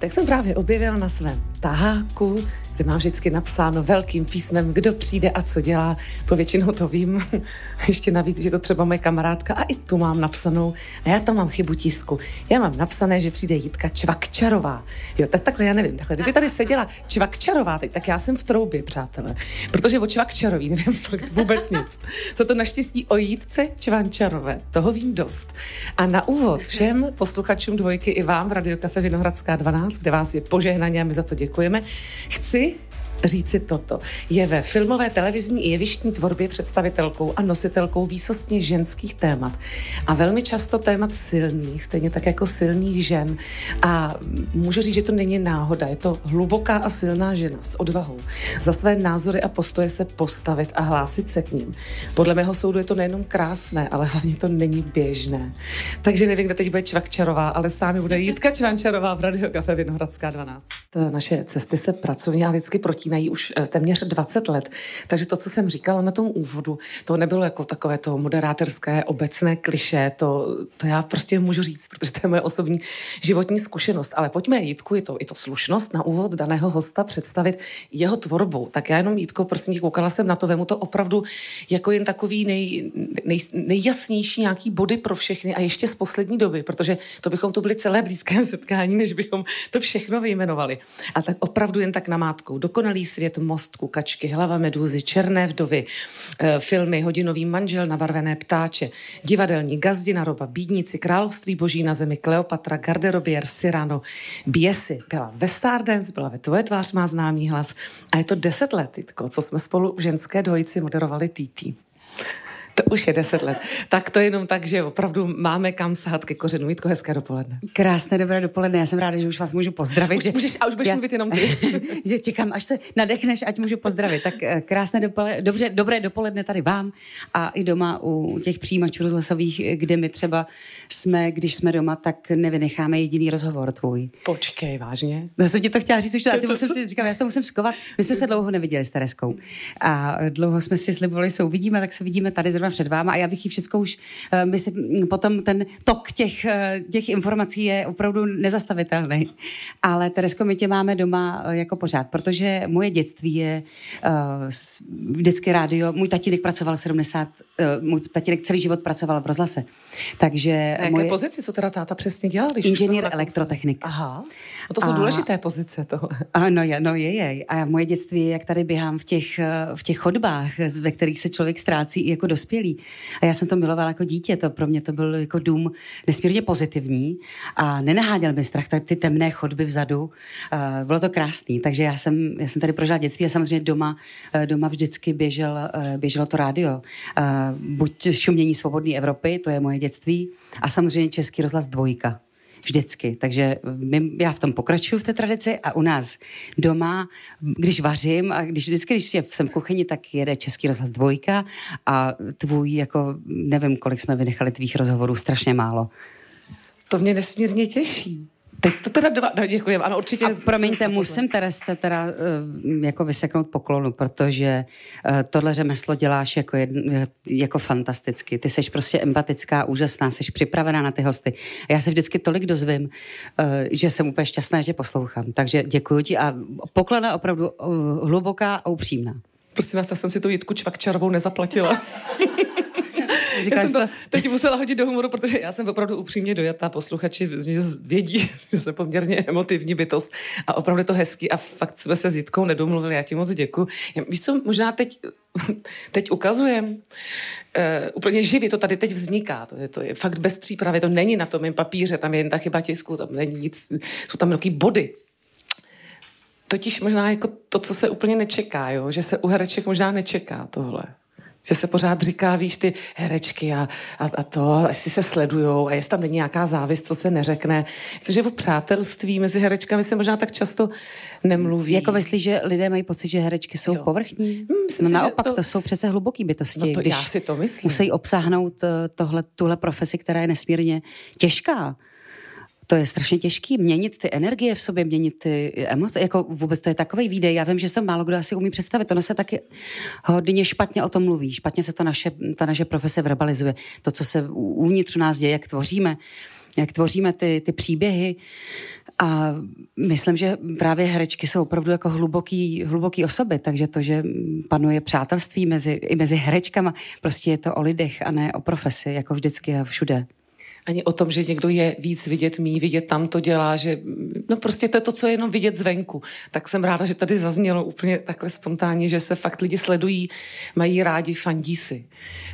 Tak jsem právě objevila na svém taháku, kde mám vždycky napsáno velkým písmem, kdo přijde a co dělá. Povětšinou to vím. Ještě navíc, že to třeba moje kamarádka a i tu mám napsanou. A já tam mám chybu tisku. Já mám napsané, že přijde Jitka Čvakčarová. Jo, tak takhle já nevím. Takhle, kdyby tady seděla Čvakčarová, teď, tak já jsem v troubě, přátelé. Protože o Čvakčarový nevím fakt vůbec nic. Co to naštěstí o Jitce Čvančarové. Toho vím dost. A na úvod všem posluchačům dvojky i vám v Radio Kafe Vinohradská 12 12, kde vás je požehnaně a my za to děkujeme. Chci říci toto. Je ve filmové, televizní i jevištní tvorbě představitelkou a nositelkou výsostně ženských témat. A velmi často témat silných, stejně tak jako silných žen. A můžu říct, že to není náhoda. Je to hluboká a silná žena s odvahou. Za své názory a postoje se postavit a hlásit se k ním. Podle mého soudu je to nejenom krásné, ale hlavně to není běžné. Takže nevím, kde teď bude Čvakčarová, ale s námi bude Jitka Čvančarová v Radio Cafe Vinohradská 12. Ta naše cesty se pracovně a lidsky proti protínají už eh, téměř 20 let. Takže to, co jsem říkala na tom úvodu, to nebylo jako takové to moderátorské obecné kliše, to, to já prostě můžu říct, protože to je moje osobní životní zkušenost. Ale pojďme, Jitku, je to, je to slušnost na úvod daného hosta představit jeho tvorbou. Tak já jenom, Jitko, prosím, koukala jsem na to, vemu to opravdu jako jen takový nej, nej, nejjasnější nějaký body pro všechny a ještě z poslední doby, protože to bychom tu byli celé blízké setkání, než bychom to všechno vyjmenovali. A tak opravdu jen tak namátkou. Dokonalý Celý svět mostku, kačky, hlava medúzy, černé vdovy, e, filmy Hodinový manžel, nabarvené ptáče, divadelní gazdina, roba, bídníci, království boží na zemi, Kleopatra, garderobier, Cyrano, Běsy. Byla ve Stardance, byla ve Tvoje tvář má známý hlas. A je to deset let, Titko, co jsme spolu v ženské dvojici moderovali TT. To už je deset let. Tak to jenom tak, že opravdu máme kam sahat ke kořenu. Vítko, hezké dopoledne. Krásné dobré dopoledne. Já jsem ráda, že už vás můžu pozdravit. Už že, můžeš, a už budeš já, mluvit jenom ty. že čekám, až se nadechneš, ať můžu pozdravit. Tak eh, krásné dopoledne, dobře, dobré dopoledne tady vám a i doma u těch přijímačů rozhlasových, kde my třeba jsme, když jsme doma, tak nevynecháme jediný rozhovor tvůj. Počkej, vážně? Já jsem ti to chtěla říct už, a ty musím si říkám, já to musím skovat. My jsme se dlouho neviděli s Tereskou a dlouho jsme si slibovali, se uvidíme, tak se vidíme tady zrovna před váma a já bych ji všechno už, eh, my si potom ten tok těch, eh, těch informací je opravdu nezastavitelný. Ale Teresko, my tě máme doma eh, jako pořád, protože moje dětství je vždycky rádio, můj tatínek pracoval 70, můj tatínek celý život pracoval v rozhlase. Takže Na jaké moje... pozici, co teda táta přesně dělal? Když Inženýr elektrotechnik. Aha, no to jsou a... důležité pozice tohle. A no, je, no je, je. A moje dětství, jak tady běhám v těch, v těch chodbách, ve kterých se člověk ztrácí i jako dospělý, a já jsem to milovala jako dítě, to pro mě to byl jako dům nesmírně pozitivní a nenaháděl mi strach, tak ty temné chodby vzadu. Uh, bylo to krásný, takže já jsem, já jsem tady prožila dětství a samozřejmě doma, uh, doma vždycky běžel, uh, běželo to rádio. Uh, buď šumění svobodné Evropy, to je moje dětství, a samozřejmě Český rozhlas dvojka vždycky. Takže my, já v tom pokračuju v té tradici a u nás doma, když vařím a když vždycky, když jsem v kuchyni, tak jede Český rozhlas dvojka a tvůj, jako nevím, kolik jsme vynechali tvých rozhovorů, strašně málo. To mě nesmírně těší. Teď to teda dva, no, děkujem, ano, určitě. A promiňte, musím Teresce teda uh, jako vyseknout poklonu, protože uh, tohle řemeslo děláš jako, jedn, jako fantasticky. Ty jsi prostě empatická, úžasná, jsi připravená na ty hosty. A já se vždycky tolik dozvím, uh, že jsem úplně šťastná, že poslouchám. Takže děkuji ti a poklona opravdu uh, hluboká a upřímná. Prosím vás, já jsem si tu Jitku Čvakčarovou nezaplatila. Říkala jsem to teď musela hodit do humoru, protože já jsem opravdu upřímně dojatá. Posluchači vědí, že jsem poměrně emotivní bytost a opravdu to hezký a fakt jsme se s Jitkou nedomluvili. Já ti moc děkuji. Víš co, možná teď, teď ukazujem uh, úplně živě, to tady teď vzniká. To je, to je fakt bez přípravy, to není na tom mém papíře, tam je jen ta chyba tisku, tam není nic, jsou tam nějaký body. Totiž možná jako to, co se úplně nečeká, jo? že se u hereček možná nečeká tohle. Že se pořád říká, víš, ty herečky a, a, a to, a jestli se sledujou a jestli tam není nějaká závist, co se neřekne. Myslím, že o přátelství mezi herečkami se možná tak často nemluví. Jako myslíš, že lidé mají pocit, že herečky jsou jo. povrchní? Hmm, myslím no si, naopak, to... to jsou přece hluboký bytosti. No to když já si to myslím. Musí obsáhnout eh, tohle, tuhle profesi, která je nesmírně těžká to je strašně těžký, měnit ty energie v sobě, měnit ty emoce, jako vůbec to je takový výdej. Já vím, že se málo kdo asi umí představit, ono se taky hodně špatně o tom mluví, špatně se to naše, ta naše profese verbalizuje, to, co se uvnitř nás děje, jak tvoříme. jak tvoříme ty, ty příběhy. A myslím, že právě herečky jsou opravdu jako hluboký, hluboký osoby, takže to, že panuje přátelství mezi, i mezi herečkama, prostě je to o lidech a ne o profesi, jako vždycky a všude ani o tom, že někdo je víc vidět, mý vidět, tam to dělá, že no prostě to je to, co je jenom vidět zvenku. Tak jsem ráda, že tady zaznělo úplně takhle spontánně, že se fakt lidi sledují, mají rádi, fandí si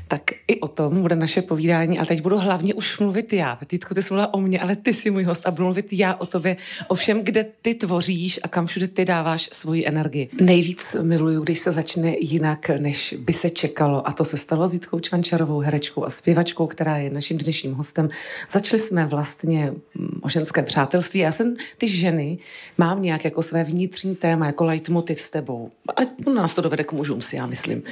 tak i o tom bude naše povídání. A teď budu hlavně už mluvit já. Petítko, ty jsi mluvila o mně, ale ty jsi můj host a budu mluvit já o tobě, o všem, kde ty tvoříš a kam všude ty dáváš svoji energii. Nejvíc miluju, když se začne jinak, než by se čekalo. A to se stalo s Jitkou Čvančarovou, herečkou a zpěvačkou, která je naším dnešním hostem. Začali jsme vlastně mm, o ženské přátelství. Já jsem ty ženy mám nějak jako své vnitřní téma, jako leitmotiv s tebou. A u nás to dovede k mužům si, já myslím.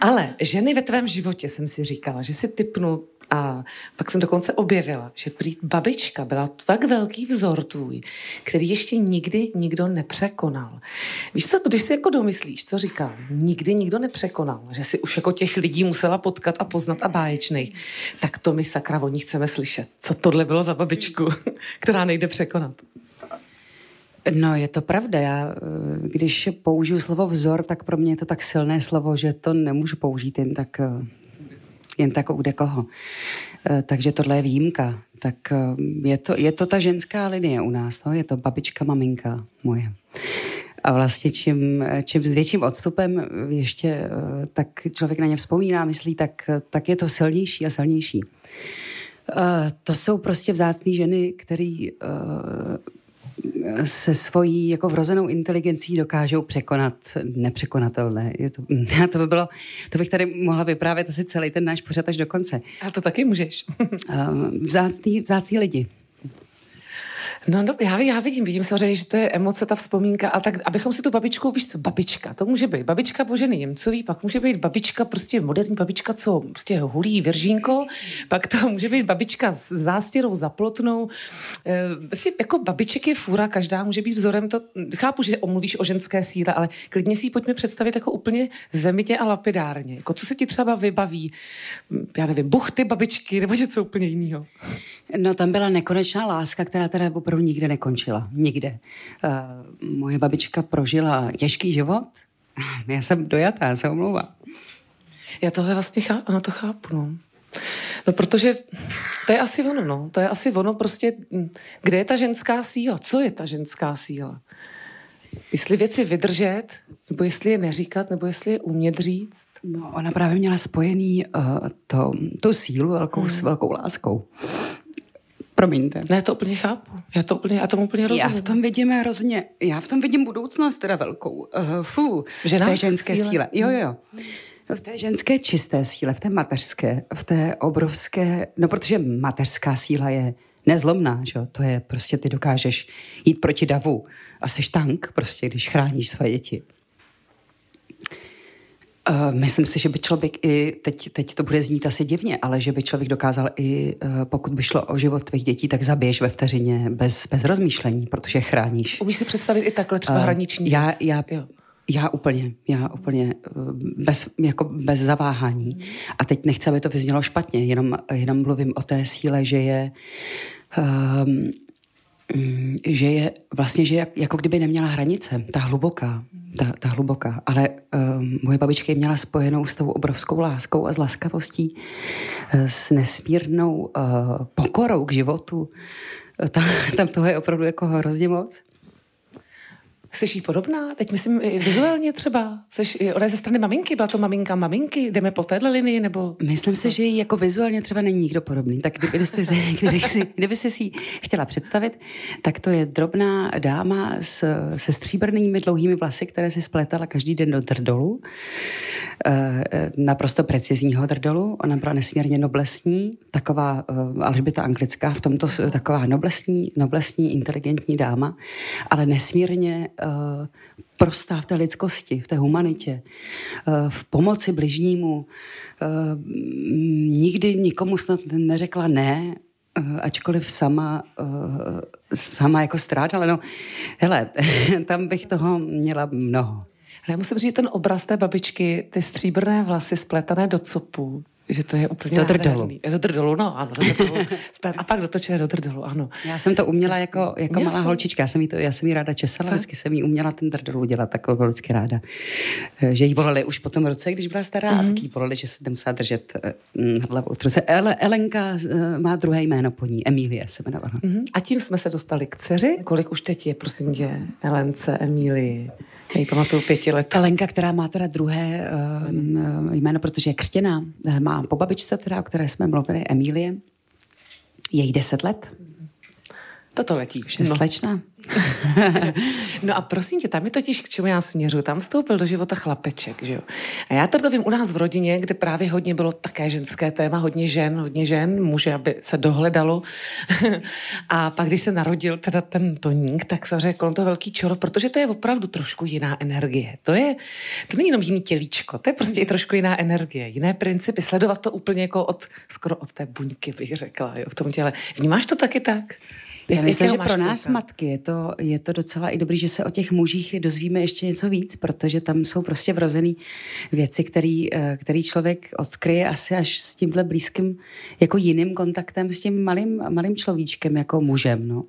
Ale ženy ve tvém životě jsem si říkala, že si typnu a pak jsem dokonce objevila, že prý babička byla tak velký vzor tvůj, který ještě nikdy nikdo nepřekonal. Víš co, když si jako domyslíš, co říkám, nikdy nikdo nepřekonal, že si už jako těch lidí musela potkat a poznat a báječnej, tak to my sakra o ní chceme slyšet. Co tohle bylo za babičku, která nejde překonat? No, je to pravda. Já, eh, když použiju slovo vzor, tak pro mě je to tak silné slovo, že to nemůžu použít jen tak eh, jen tak u koho. Eh, takže tohle je výjimka. Tak je to, je to ta ženská linie u nás, no? je to babička, maminka moje. A vlastně čím, čím s větším odstupem ještě tak člověk na ně vzpomíná, myslí, tak, tak je to silnější a silnější. To jsou prostě vzácné ženy, který se svojí jako vrozenou inteligencí dokážou překonat nepřekonatelné. Je to, to by bylo, to bych tady mohla vyprávět asi celý ten náš pořad až do konce. A to taky můžeš. vzácný, vzácný lidi. No, no já, já vidím, vidím samozřejmě, že to je emoce, ta vzpomínka, ale tak abychom si tu babičku, víš co, babička, to může být babička Boženy Němcový, pak může být babička, prostě moderní babička, co prostě hulí Viržínko, pak to může být babička s zástěrou zaplotnou. E, jako babiček je fura, každá může být vzorem, to chápu, že omluvíš o ženské síle, ale klidně si ji pojďme představit jako úplně zemitě a lapidárně. Jako co se ti třeba vybaví, já nevím, buchty babičky nebo něco úplně jiného. No tam byla nekonečná láska, která teda opravdu nikde nekončila. Nikde. Uh, moje babička prožila těžký život. Já jsem dojatá, já se omlouvám. Já tohle vlastně chápu, no to chápu, no. No protože to je asi ono, no. To je asi ono prostě, kde je ta ženská síla? Co je ta ženská síla? Jestli věci vydržet, nebo jestli je neříkat, nebo jestli je umět říct? No, ona právě měla spojený uh, to, tu sílu velkou hmm. s velkou láskou. Promiňte. Ne, to úplně chápu. Já to úplně, já tomu úplně rozumím. Já v tom vidím hrozně, já v tom vidím budoucnost teda velkou. Uh, fů, Žena? v té ženské síle. síle. Jo, jo, jo. V té ženské čisté síle, v té mateřské, v té obrovské, no protože mateřská síla je nezlomná, že jo? to je prostě ty dokážeš jít proti davu a seš tank prostě, když chráníš své děti. Uh, myslím si, že by člověk i, teď, teď to bude znít asi divně, ale že by člověk dokázal i, uh, pokud by šlo o život tvých dětí, tak zabiješ ve vteřině bez, bez rozmýšlení, protože chráníš. Umíš si představit i takhle třeba uh, hraniční já, já, jo. Já úplně, já úplně bez, jako bez zaváhání. A teď nechci, aby to vyznělo špatně, jenom, jenom mluvím o té síle, že je um, že je vlastně, že jak, jako kdyby neměla hranice, ta hluboká, ta, ta hluboká. Ale um, moje babička měla spojenou s tou obrovskou láskou a s laskavostí, uh, s nesmírnou uh, pokorou k životu. Tam, tam toho je opravdu jako hrozně moc. Jsi jí podobná? Teď myslím vizuálně třeba. Jsi, ona je ze strany maminky, byla to maminka maminky, jdeme po téhle linii, nebo... Myslím si, že jí jako vizuálně třeba není nikdo podobný. Tak kdyby, jste, kdyby, si, kdyby si si chtěla představit, tak to je drobná dáma s, se stříbrnými dlouhými vlasy, které si splétala každý den do drdolu. E, naprosto precizního drdolu. Ona byla nesmírně noblesní, taková e, Alžběta anglická, v tomto taková noblesní, noblesní, inteligentní dáma, ale nesmírně prostá v té lidskosti, v té humanitě, uh, v pomoci bližnímu. Uh, nikdy nikomu snad neřekla ne, ačkoliv sama, sama jako strádala. No, hele, tam bych toho měla mnoho. Já musím říct, ten obraz té babičky, ty stříbrné vlasy spletané do copu, že to je úplně Do drdolu. Do drdolu, no ano, do drdolu. a pak dotočené do drdolu, ano. Já jsem to uměla jako, jako malá jsem... holčička, já jsem jí, to, já jsem jí ráda česala, vždycky jsem jí uměla ten drdol udělat, tak bylo vždycky ráda. Eh, že jí volali už po tom roce, když byla stará, mm-hmm. a taky jí volali, že se musela držet uh, hlavou truce. Ele, Elenka uh, má druhé jméno po ní, Emílie se jmenovala. Mm-hmm. A tím jsme se dostali k dceři. Kolik už teď je, prosím tě, Elence, Emílii? Já ji pamatuju pěti let. Ta Lenka, která má teda druhé uh, jméno, protože je křtěná, má po babičce teda, o které jsme mluvili, Emílie, je jí deset let. Toto letí. Už no. slečna. no a prosím tě, tam je totiž k čemu já směřu. Tam vstoupil do života chlapeček, že jo. A já to vím u nás v rodině, kde právě hodně bylo také ženské téma, hodně žen, hodně žen, muže, aby se dohledalo. a pak, když se narodil teda ten toník, tak se řekl, to velký čoro, protože to je opravdu trošku jiná energie. To je, to není jenom jiný tělíčko, to je prostě i trošku jiná energie, jiné principy. Sledovat to úplně jako od, skoro od té buňky, bych řekla, jo, v tom těle. Vnímáš to taky tak? Já myslím, že pro nás kluka? matky je to, je to docela i dobrý, že se o těch mužích dozvíme ještě něco víc, protože tam jsou prostě vrozené věci, který, eh, který člověk odkryje asi až s tímhle blízkým, jako jiným kontaktem s tím malým, malým človíčkem, jako mužem. No.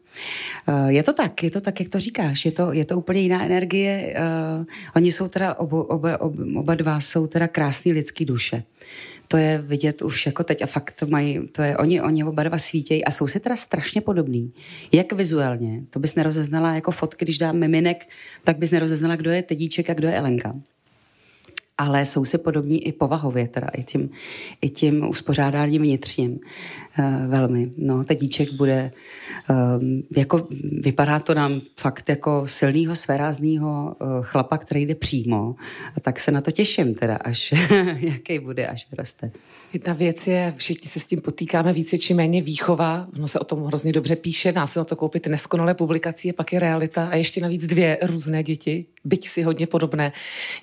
Eh, je to tak, je to tak, jak to říkáš, je to, je to úplně jiná energie. Uh, oni jsou teda, oba, oba, oba, oba dva jsou teda krásný lidský duše to je vidět už jako teď a fakt mají, to je, oni, oni oba dva svítějí a jsou si teda strašně podobný. Jak vizuálně, to bys nerozeznala jako fotky, když dám miminek, tak bys nerozeznala, kdo je Tedíček a kdo je Elenka ale jsou si podobní i povahově, teda i tím, i tím uspořádáním vnitřním velmi. No, Tedíček bude, um, jako vypadá to nám fakt jako silného, svéráznýho uh, chlapa, který jde přímo, a tak se na to těším teda, až jaký bude, až vyroste. Jedna věc je, všichni se s tím potýkáme více či méně výchova, ono se o tom hrozně dobře píše, dá se na to koupit neskonalé publikací, a pak je realita a ještě navíc dvě různé děti, byť si hodně podobné.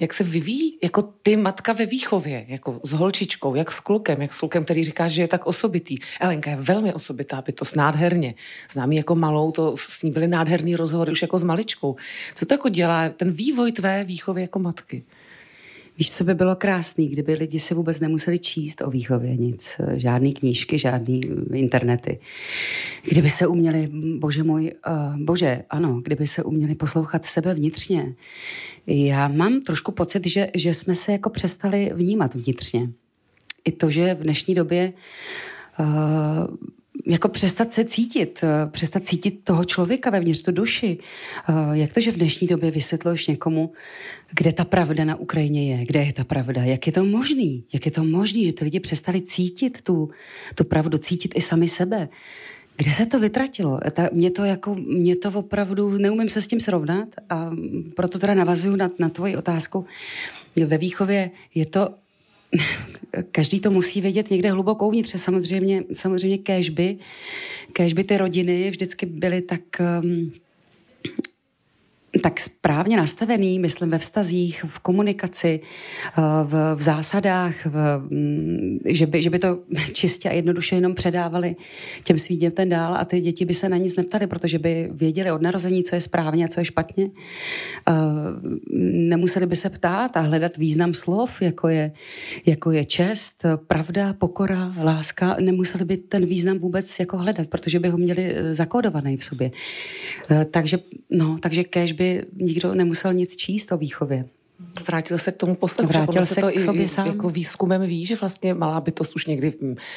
Jak se vyvíjí jako ty matka ve výchově, jako s holčičkou, jak s klukem, jak s klukem, který říká, že je tak osobitý. Elenka je velmi osobitá bytost, nádherně. Známý jako malou, to s ní byly nádherný rozhovory už jako s maličkou. Co to jako dělá ten vývoj tvé výchovy jako matky? Víš, co by bylo krásný, kdyby lidi se vůbec nemuseli číst o výchově nic, žádný knížky, žádný internety. Kdyby se uměli, bože můj, uh, bože, ano, kdyby se uměli poslouchat sebe vnitřně. Já mám trošku pocit, že, že jsme se jako přestali vnímat vnitřně. I to, že v dnešní době uh, jako přestat se cítit, eh, přestat cítit toho člověka vevnitř, tu duši. Eh, jak to, že v dnešní době vysvětluješ někomu, kde ta pravda na Ukrajině je, kde je ta pravda, jak je to možný, jak je to možný, že ty lidi přestali cítit tu, tu pravdu, cítit i sami sebe. Kde se to vytratilo? Ta, mě to jako, mě to opravdu, neumím se s tím srovnat a proto teda navazuju na, na tvoji otázku. Ve výchově je to každý to musí vědět někde hluboko uvnitř. Samozřejmě, samozřejmě kéžby, kéžby ty rodiny vždycky byly tak um, tak správně nastavený, myslím, ve vztazích, v komunikaci, eh, v, v zásadách, v, mm, že, by, že by to čistě a jednoduše jenom předávali těm svým dětem dál a ty děti by se na nic neptali, protože by věděli od narození, co je správně a co je špatně. Eh, nemuseli by se ptát a hledat význam slov, jako je, jako je čest, pravda, pokora, láska. Nemuseli by ten význam vůbec jako hledat, protože by ho měli eh, zakódovaný v sobě. Takže, no, takže kež by by nikdo nemusel nic číst o výchově. Vrátil se k tomu poslechu. Vrátil se, se to k sobě i, sám. Jako výzkumem ví, že vlastně malá bytost už někdy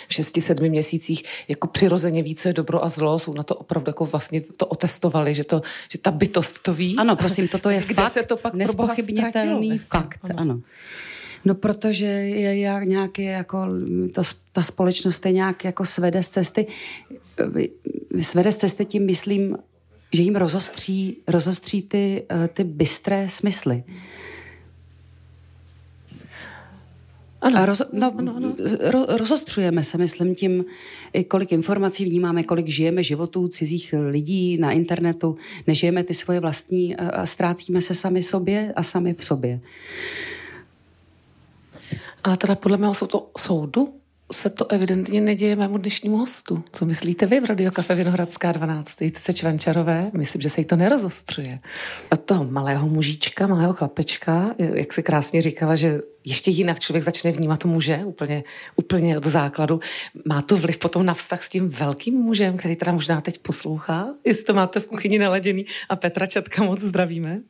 v 6-7 měsících jako přirozeně ví, co je dobro a zlo. Jsou na to opravdu jako vlastně to otestovali, že, to, že ta bytost to ví. Ano, prosím, toto je Kde fakt, se to pak nespochybnitelný fakt. Ano. ano. No, protože je, je nějaký jako, ta, ta společnost je nějak jako svede z cesty. Svede z cesty tím myslím že jim rozostří, rozostří ty, eh, ty bystré smysly. Ano, roz, no, ano, ano. Ro, rozostřujeme se, myslím tím, kolik informací vnímáme, kolik žijeme životů cizích lidí na internetu, nežijeme ty svoje vlastní a ztrácíme se sami sobě a sami v sobě. Ale teda podle mého jsou to soudu se to evidentně neděje mému dnešnímu hostu. Co myslíte vy v Radio Kafe Vinohradská 12. Jitce Čvančarové? Myslím, že se jí to nerozostřuje. Od toho malého mužička, malého chlapečka, jak se krásně říkala, že ještě jinak člověk začne vnímat muže, úplně, úplně od základu. Má to vliv potom na vztah s tím velkým mužem, který teda možná teď poslouchá, jestli to máte v kuchyni naladěný. A Petra Čatka moc zdravíme.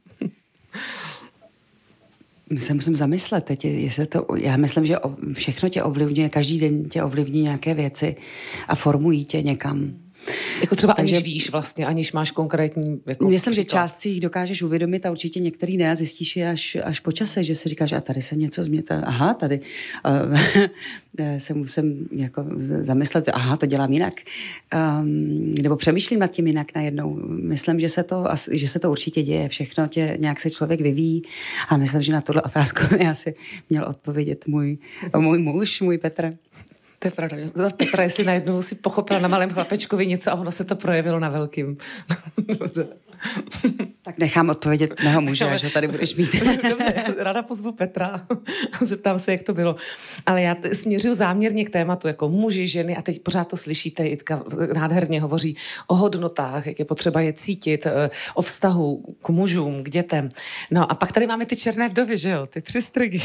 Se musím zamyslet teď, jestli to, já myslím, že všechno tě ovlivňuje, každý den tě ovlivní nějaké věci a formují tě někam. Jako třeba Takže, aniž víš vlastně, aniž máš konkrétní jako Myslím, příklad. že část si jich dokážeš uvědomit a určitě některý ne a zjistíš je až, až po čase, že si říkáš, a tady se něco změní, aha, tady uh, se musím jako zamyslet, aha, to dělám jinak. Um, nebo přemýšlím nad tím jinak najednou. Myslím, že se, to, že se to určitě děje, všechno tě, nějak se člověk vyvíjí a myslím, že na tuhle otázku mi asi měl odpovědět můj, můj muž, můj Petr. To je pravda. Petra, jestli najednou si pochopila na malém chlapečkovi něco a ono se to projevilo na velkým. tak nechám odpovědět mého muže, ho tady budeš mít. Dobře, ráda pozvu Petra a zeptám se, jak to bylo. Ale já směřuju záměrně k tématu, jako muži, ženy, a teď pořád to slyšíte, Jitka nádherně hovoří o hodnotách, jak je potřeba je cítit, eh, o vztahu k mužům, k dětem. No a pak tady máme ty černé vdovy, že jo, ty tři strigy,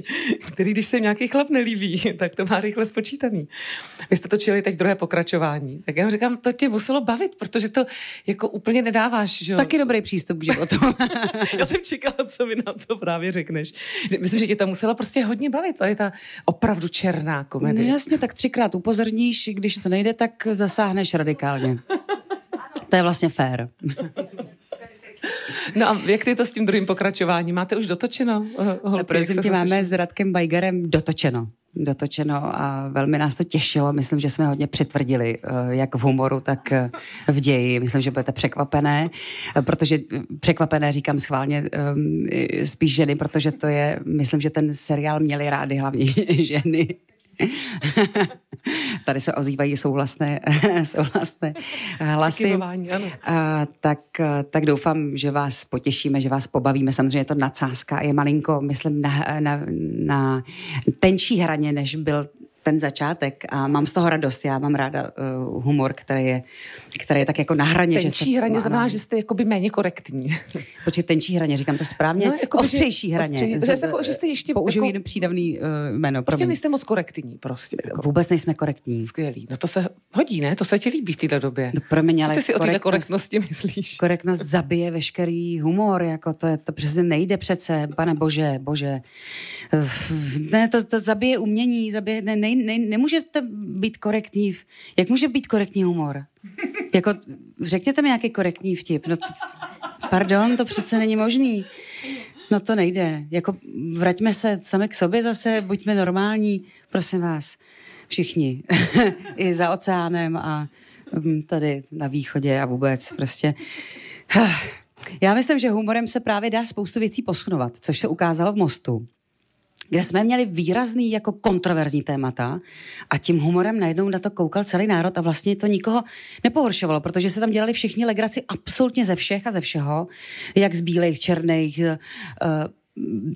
který, když se nějaký chlap nelíbí, tak to má rychle spočítaný. Vy jste točili teď druhé pokračování. Tak já říkám, to tě muselo bavit, protože to jako úplně nedáváš že Taky dobrý přístup k životu. Já jsem čekala, co mi na to právě řekneš. Myslím, že tě to musela prostě hodně bavit. To je ta opravdu černá komedie. No jasně, tak třikrát upozorníš, když to nejde, tak zasáhneš radikálně. To je vlastně fér. No a jak je to s tím druhým pokračováním? Máte už dotočeno? Holky, máme s Radkem Bajgerem dotočeno dotočeno a velmi nás to těšilo. Myslím, že jsme hodně přitvrdili, eh, jak v humoru, tak eh, v ději. Myslím, že budete překvapené, eh, protože překvapené říkám schválně spíš ženy, protože to je, myslím, že ten seriál měli rády hlavně ženy. Tady se ozývají souhlasné, souhlasné hlasy. A, tak, tak doufám, že vás potěšíme, že vás pobavíme. Samozřejmě to nadsázka je malinko, myslím, na, na, na tenčí hraně, než byl ten začátek a mám z toho radost. Já mám ráda uh, humor, který je, který je tak jako na hraně. Tenčí že hraně znamená, že jste jakoby méně korektní. Počkej, tenčí hraně, říkám to správně. No, jako ostřejší hraně. Ostřej, že, jste, jako, že jste ještě... Použiju jako, jeden přídavný uh, jméno. Prostě nejste moc korektní. Prostě, jako. Vůbec nejsme korektní. Skvělý. No to se hodí, ne? To se ti líbí v této době. No, pro mě, Co ty si o této korektnosti myslíš? Korektnost zabije veškerý humor, jako to, je, to přesně nejde přece, pane bože, bože. Ne, to, to zabije umění, zabije, ne, ne, ne, nemůžete být korektní. Jak může být korektní humor? Jako, řekněte mi nějaký korektní vtip. No to, pardon, to přece není možný. No to nejde. Jako vraťme se sami k sobě zase, buďme normální, prosím vás, všichni. I za oceánem a mm, tady na východě a vůbec prostě. Já myslím, že humorem se právě dá spoustu věcí posunovat, což se ukázalo v Mostu kde jsme měli výrazný jako kontroverzní témata a tím humorem najednou na to koukal celý národ a vlastně to nikoho nepohoršovalo, protože se tam dělali všichni legraci absolutně ze všech a ze všeho, jak z bílých, černých, uh,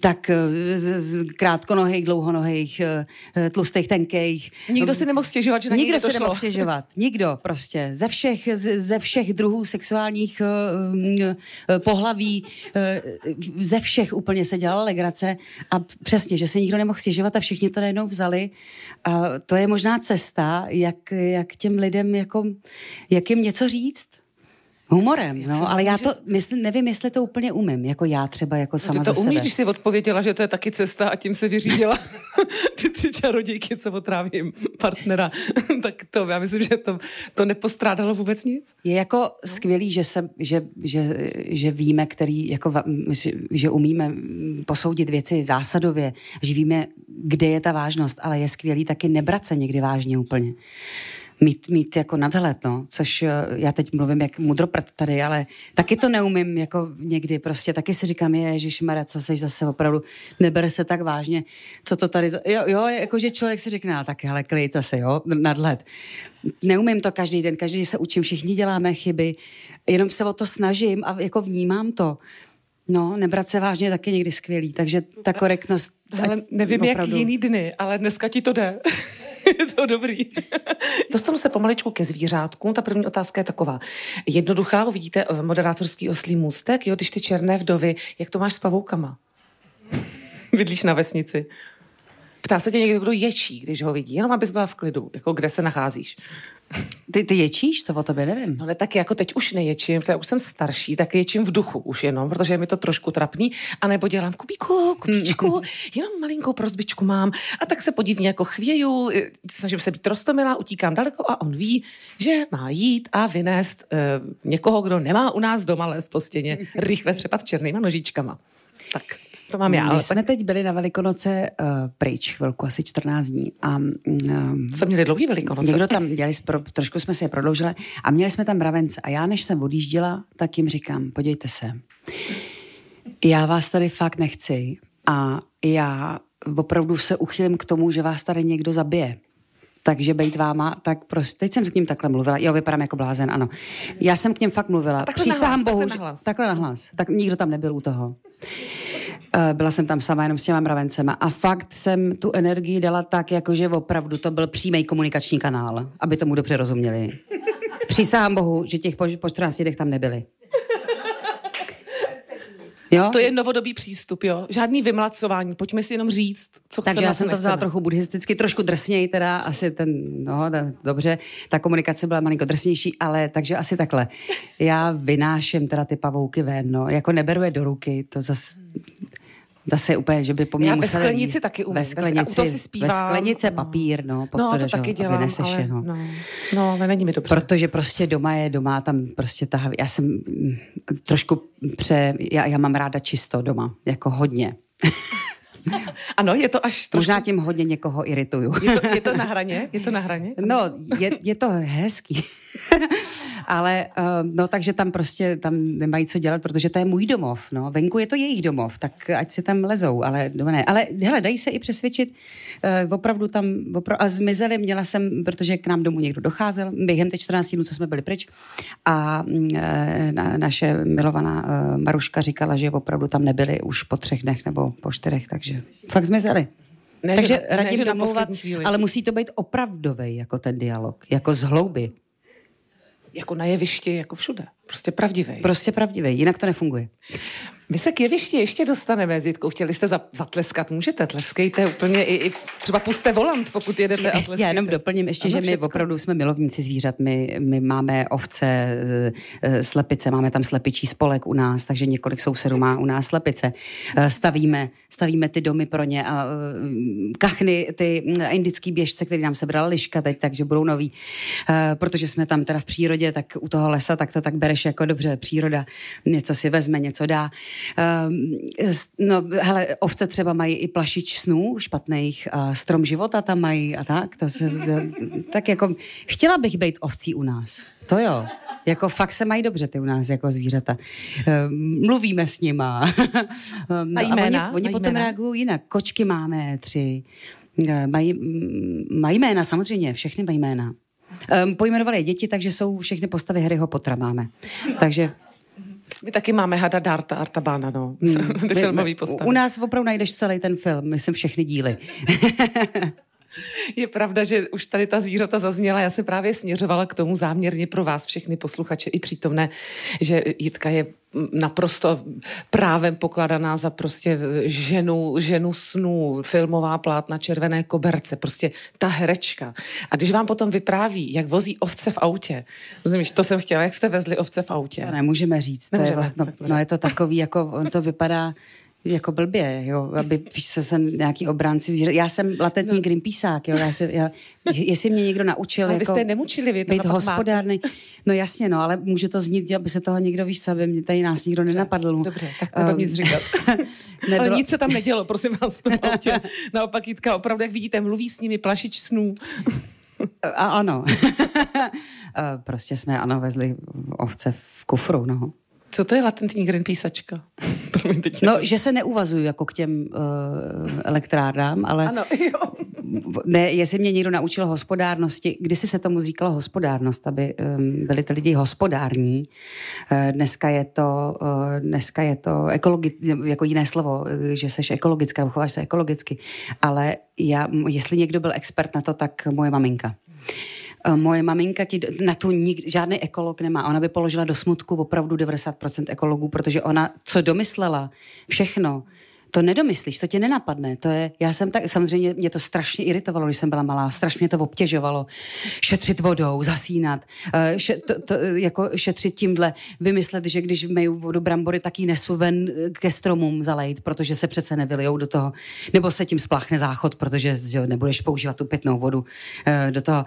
tak eh, z, z krátkonohých, dlouhonohých, eh, tlustých, tenkých. Nikdo si nemohl stěžovat, že na Nikdo si nemohl stěžovat. Nikdo prostě. Ze všech, ze všech druhů sexuálních uh, pohlaví, uh, ze všech úplně se dělala legrace a přesně, že se nikdo nemohl stěžovat a všichni to najednou vzali. A to je možná cesta, jak, jak těm lidem, jako, jak jim něco říct. Humorem, no, ale já to myslím, nevím, jestli to úplně umím, jako já třeba, jako sama no, to umíš, sebe. když jsi odpověděla, že to je taky cesta a tím se vyřídila ty tři čarodějky, co otrávím partnera, tak to, já myslím, že to, to nepostrádalo vůbec nic. Je jako no. skvělý, že, se, že, že, že víme, který, jako, že umíme posoudit věci zásadově, že víme, kde je ta vážnost, ale je skvělý taky nebrat se někdy vážně úplně mít, mít jako nadhled, no, což eh, já teď mluvím jak mudroprt tady, ale taky to neumím jako někdy prostě, taky si říkám, je, Mara, co seš zase opravdu, nebere se tak vážně, co to tady, jo, jo jakože člověk si řekne, no, tak hele, klid zase, jo, nadhled. Neumím to každý den, každý den se učím, všichni děláme chyby, jenom se o to snažím a jako vnímám to. No, nebrat se vážně je taky někdy skvělý, takže ta korektnost... Ale nevím, opravdu... jak jiný dny, ale dneska ti to jde. je to dobrý. Dostanu se pomaličku ke zvířátkům. Ta první otázka je taková. Jednoduchá, uvidíte eh, moderátorský oslý můstek, jo, když ty černé vdovy, jak to máš s pavoukama? Bydlíš na vesnici. Ptá se tě někdo, kdo ječí, když ho vidí, jenom abys byla v klidu, jako kde se nacházíš. Ty, ty ječíš? To o tobě nevím. No ne, tak jako teď už neječím, protože už jsem starší, tak ječím v duchu už jenom, protože je mi to trošku trapný, anebo dělám kubíku, kubíčku, jenom malinkou prozbičku mám a tak se podivně jako chvěju, snažím se být rostomilá, utíkám daleko a on ví, že má jít a vynést uh, někoho, kdo nemá u nás doma les po stěně, rychle třepat černýma nožičkama. Tak. To mám já. My ale jsme tak... teď byli na Velikonoce uh, pryč, chvilku, asi 14 dní. A, um, jsme měli dlouhý Velikonoce. Někdo tam, dělali, pro, trošku jsme si je prodloužili a měli jsme tam mravence. A já, než jsem odjížděla, tak jim říkám, podívejte se, já vás tady fakt nechci a já opravdu se uchylím k tomu, že vás tady někdo zabije takže bejt váma, tak prostě, teď jsem s ním takhle mluvila, jo, vypadám jako blázen, ano. Já jsem k něm fakt mluvila. Přísahám Bohu, takhle nahlas. takhle nahlas. Tak nikdo tam nebyl u toho. Eh, byla jsem tam sama jenom s těma mravencema a fakt jsem tu energii dala tak, jakože opravdu to byl přímý komunikační kanál, aby tomu dobře rozuměli. Přísahám Bohu, že těch po, po 14 dnech tam nebyli. Jo? To je novodobý přístup, jo. Žádný vymlacování, pojďme si jenom říct, co Takže já jsem to vzala trochu buddhisticky, trošku drsněji teda, asi ten, no, ta, dobře, ta komunikace byla malinko drsnější, ale takže asi takhle. Já vynáším teda ty pavouky ven, no, jako neberu je do ruky, to zase Zase úplně, že by po mně Já ve sklenici taky umím. Ve sklenici, to si zpívám. Ve sklenice papír, no. Pod no, to, to taky dělám, vyneseš ale, no. no. No, ale není mi dobře. Protože prostě doma je doma, tam prostě ta, já jsem mm, trošku pře, já, já mám ráda čisto doma, jako hodně. Ano, je to až trošku... Možná tím hodně někoho irituju. Je to, je to na hraně? Je to na hraně? No, je, je to hezký. Ale uh, no, takže tam prostě tam nemají co dělat, protože to je můj domov. No. Venku je to jejich domov, tak ať si tam lezou, ale doma ne. Ale hele, dají se i přesvědčit, uh, opravdu tam, opravdu, a zmizeli, měla jsem, protože k nám domů někdo docházel, během těch 14 dnů, co jsme byli pryč, a uh, na, naše milovaná uh, Maruška říkala, že opravdu tam nebyli už po třech dnech nebo po čtyřech, takže fakt zmizeli. Ne, Takže že, radím ne, domlouvat, ale musí to být opravdový jako ten dialog, jako z hlouby. Jako na jevišti, jako všude. Prostě pravdivý. Prostě pravdivý, jinak to nefunguje. My se k jevišti ještě dostaneme, Zitkou. Chtěli jste zatleskat, můžete, tleskejte úplně i, i třeba puste volant, pokud jedete a tleskejte. Já jenom doplním ještě, ano, že my všecko. opravdu jsme milovníci zvířat. My, my máme ovce, eh, eh, slepice, máme tam slepičí spolek u nás, takže několik sousedů má u nás slepice. Eh, stavíme, stavíme ty domy pro ně a kachny, ty mm, indický běžce, který nám sebral liška teď, takže budou noví. Protože jsme tam teda v přírodě, tak u toho lesa, tak to tak bereš jako dobře, příroda něco si vezme, něco dá. Um, no, hele, ovce třeba mají i plašič snů špatných, a strom života tam mají a tak. To se, tak jako, chtěla bych být ovcí u nás. To jo. Jako fakt se mají dobře ty u nás jako zvířata. Um, mluvíme s nima. a jména? A oni, oni potom reagují jinak. Kočky máme tři. Mají, mají jména, samozřejmě, všechny mají jména. Um, pojmenovali je děti, takže jsou všechny postavy Harryho Pottera máme. Takže my taky máme Hada Darta Artabána, no. Hmm. Ty filmový postavy. U nás opravdu najdeš celý ten film, myslím všechny díly. Je pravda, že už tady ta zvířata zazněla. Já se právě směřovala k tomu záměrně pro vás, všechny posluchače i přítomné, že Jitka je naprosto právem pokladaná za prostě ženu, ženu snů, filmová plátna, červené koberce, prostě ta herečka. A když vám potom vypráví, jak vozí ovce v autě, rozumíš, to jsem chtěla, jak jste vezli ovce v autě. To nemůžeme říct. Nemůžeme, to je, no, no, je to takový, jako on to vypadá, jako blbě, jo, aby, víš, se jsem nějaký obránci zvířat. Já jsem latentní no. Greenpeaceák, jo, já se, já, jestli mě někdo naučil, no, jako, nemučili, vy být hospodárný. No jasně, no, ale může to znít, aby se toho někdo, víš co, aby mě tady nás nikdo Dobře, nenapadl. Dobře, tak nebudem um, nic říkat. Nebylo... Ale nic se tam nedělo, prosím vás, v tom autě. Naopak Jitka, opravdu, jak vidíte, mluví s nimi plašič snů. A ano. prostě jsme, ano, vezli ovce v kufru, no. Co to je latentní Greenpeaceačka? no, že se neuvazuju jako k těm uh, elektrárnám, ale... Ano, jo. Ne, jestli mě někdo naučil hospodárnosti, kdysi se tomu říkalo hospodárnost, aby um, byli ty lidi hospodární. Uh, dneska je to, uh, dneska je to ekologi, jako jiné slovo, že seš ekologická, chováš se ekologicky. Ale já, jestli někdo byl expert na to, tak moje maminka. Eh, moje maminka ti na to nik, žádný ekolog nemá. Ona by položila do smutku opravdu 90% ekologů, protože ona, co domyslela, všechno, to nedomyslíš, to tě nenapadne. To je, já jsem tak, samozřejmě mě to strašně iritovalo, když jsem byla malá, strašně to obtěžovalo. Šetřit vodou, zasínat, uh, še, to, to, jako šetřit tímhle, vymyslet, že když meju vodu brambory, tak ji nesu ven ke stromům zalejt, protože se přece nevylijou do toho, nebo se tím spláchne záchod, protože že, nebudeš používat tu pitnou vodu uh, do toho.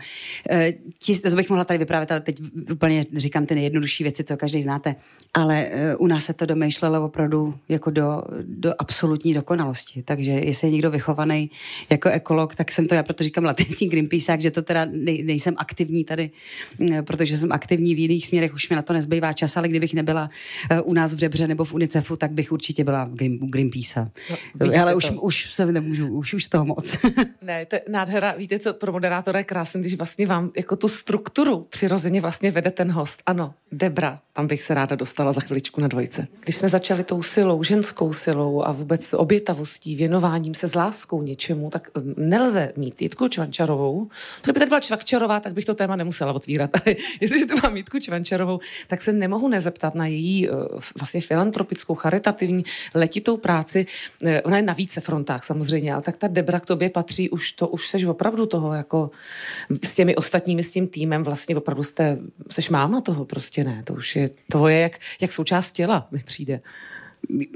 Tí, to bych mohla tady vyprávět, ale teď úplně říkám ty nejjednodušší věci, co každý znáte, ale u nás se to domýšlelo opravdu jako do, do absolutní absolutní dokonalosti. Takže jestli je někdo vychovaný jako ekolog, tak jsem to já, proto říkám latentní Greenpeace, že to teda nej, nejsem aktivní tady, mm, protože jsem aktivní v jiných směrech, už mi na to nezbývá čas, ale kdybych nebyla eh, u nás v Debře nebo v UNICEFu, tak bych určitě byla v Green, Greenpeace. No, ale už, už se nemůžu, už, už toho moc. ne, to je nádhera. Víte, co pro moderátora je krásné, když vlastně vám jako tu strukturu přirozeně vlastně vede ten host. Ano, Debra, tam bych se ráda dostala za chviličku na dvojce. Když jsme začali tou silou, ženskou silou a vůbec s obětavostí, věnováním se s láskou něčemu, tak um, nelze mít Jitku Čvančarovou. Kdyby tady byla Čvakčarová, tak bych to téma nemusela otvírat. Jestliže tu mám Jitku Čvančarovou, tak se nemohu nezeptat na její uh, vlastně filantropickou, charitativní, letitou práci. Uh, ona je na více frontách samozřejmě, ale tak ta Debra k tobě patří, už to už seš opravdu toho, jako s těmi ostatními, s tím týmem, vlastně opravdu jste, seš máma toho, prostě ne. To už je tvoje jak, jak součást těla, mi přijde.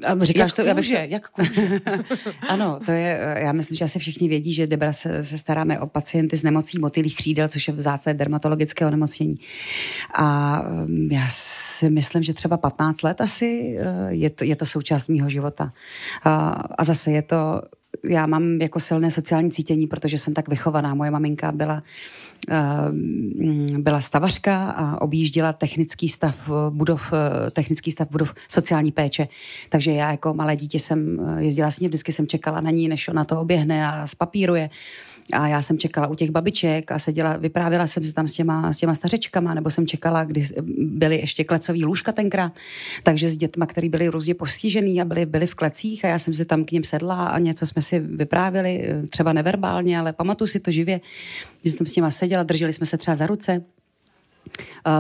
A říkáš jak to, kůže, to... jak kůže. ano, to je, já myslím, že asi všichni vědí, že Debra se, se staráme o pacienty s nemocí motylých křídel, což je vzácné dermatologické onemocnění. A um, já si myslím, že třeba 15 let asi uh, je to, je to součást mého života. A, a zase je to já mám jako silné sociální cítění, protože jsem tak vychovaná. Moje maminka byla, eh, byla stavařka a objížděla technický stav budov, eh, technický stav budov sociální péče. Takže já jako malé dítě jsem eh, jezdila s ní, vždycky jsem čekala na ní, než ona to oběhne a spapíruje. A já jsem čekala u těch babiček a seděla, vyprávěla jsem se tam s těma, s těma stařečkama, nebo jsem čekala, kdy byly ještě klecový lůžka tenkrát, takže s dětma, který byli různě postižený a byli, byli v klecích a já jsem si tam k ním sedla a něco jsme si vyprávěli, třeba neverbálně, ale pamatuju si to živě, že jsem s těma seděla, drželi jsme se třeba za ruce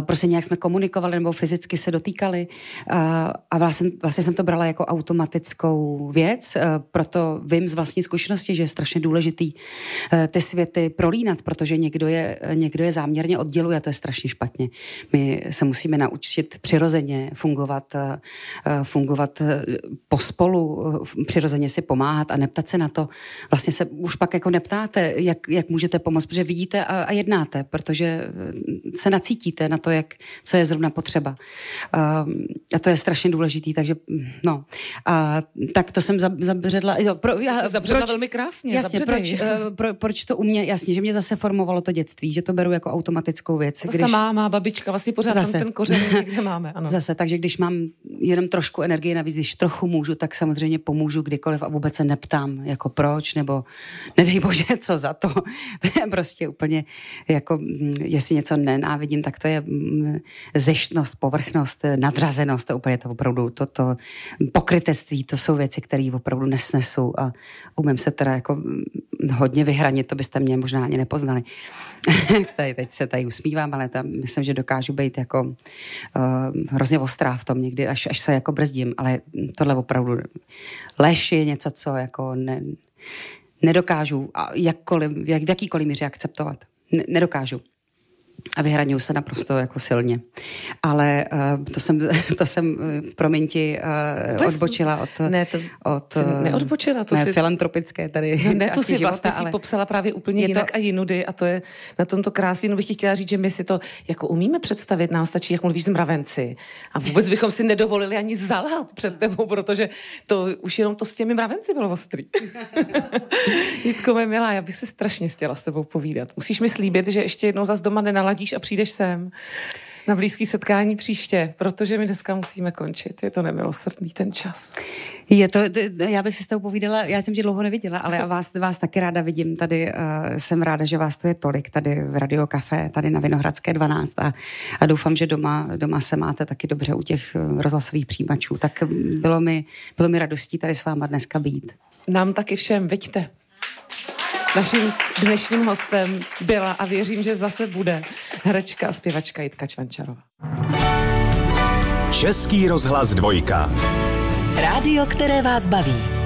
prostě nějak jsme komunikovali nebo fyzicky se dotýkali a vlastně, vlastně jsem to brala jako automatickou věc, proto vím z vlastní zkušenosti, že je strašně důležitý ty světy prolínat, protože někdo je, někdo je záměrně odděluje a to je strašně špatně. My se musíme naučit přirozeně fungovat, fungovat pospolu, přirozeně si pomáhat a neptat se na to. Vlastně se už pak jako neptáte, jak, jak můžete pomoct, protože vidíte a, a jednáte, protože se nacítíte cítíte na to, jak, co je zrovna potřeba. Uh, a to je strašně důležitý, takže no. A, tak to jsem zabředla. Jo, pro, já, to zabředla proč, velmi krásně. Jasně, proč, uh, pro, proč to u mě, jasně, že mě zase formovalo to dětství, že to beru jako automatickou věc. Zase když, máma, babička, vlastně pořád zase, tam ten kořen někde máme. Ano. Zase, takže když mám jenom trošku energie navíc, když trochu můžu, tak samozřejmě pomůžu kdykoliv a vůbec se neptám, jako proč, nebo nedej bože, co za to. to je prostě úplně jako, mm, jestli něco nenávidím, tak to je mm, zeštnost, povrchnost, nadřazenost, to úplně to opravdu, to, to pokrytectví, to jsou věci, které opravdu nesnesu a umím se teda jako mm, hodně vyhranit, to byste mě možná ani nepoznali. tady, teď se tady usmívám, ale tam myslím, že dokážu být jako uh, hrozně ostrá v tom někdy, až, až se jako brzdím, ale tohle opravdu lež je něco, co jako ne, nedokážu jakkoliv, jak, v jakýkoliv míře akceptovat. Ne, nedokážu a vyhraňuju se naprosto jako silně. Ale uh, to jsem, to jsem uh, promiň ti, uh, odbočila od... Ne, to od, neodbočila, to ne, si... filantropické tady no, Ne, to si života, vlastně ale... popsala právě úplně je jinak to... a jinudy a to je na tomto krásně, no bych ti chtěla říct, že my si to jako umíme představit, nám stačí, jak mluvíš z mravenci a vůbec bychom si nedovolili ani zalhat před tebou, protože to už jenom to s těmi mravenci bylo ostrý. Jitko, milá, já bych se strašně chtěla s tebou povídat. Musíš mi slíbit, že ještě jednou zas doma nenaladíš a přijdeš sem. na blízký setkání příště, protože my dneska musíme končit. Je to nemilosrdný ten čas. Je to, já bych si s tou povídala, já jsem tě dlouho neviděla, ale vás, vás taky ráda vidím tady. Uh, jsem ráda, že vás tu je tolik tady v Radio Café, tady na Vinohradské 12 a, a doufám, že doma, doma se máte taky dobře u těch eh, rozhlasových přijímačů. Tak bylo mi, bylo mi radostí tady s váma dneska být. Nám taky všem, veďte. Naším dnešním hostem byla a věřím, že zase bude herečka a zpěvačka Jitka Čvančarová. Český rozhlas dvojka. Rádio, které vás baví.